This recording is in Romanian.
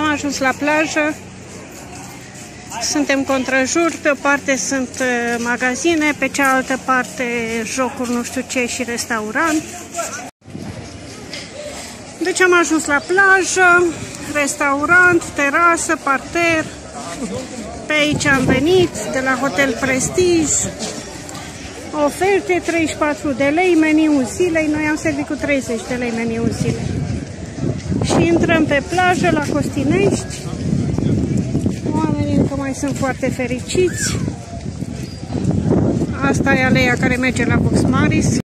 ajuns la plajă. Suntem contrajur, pe o parte sunt uh, magazine, pe cealaltă parte jocuri nu știu ce și restaurant. Deci am ajuns la plajă, restaurant, terasă, parter. Pe aici am venit, de la Hotel Prestige. Oferte 34 de lei, meniul zilei. Noi am servit cu 30 de lei meniul zilei. Și intrăm pe plajă la Costinești. Oamenii încă mai sunt foarte fericiți. Asta e aleia care merge la Box Maris.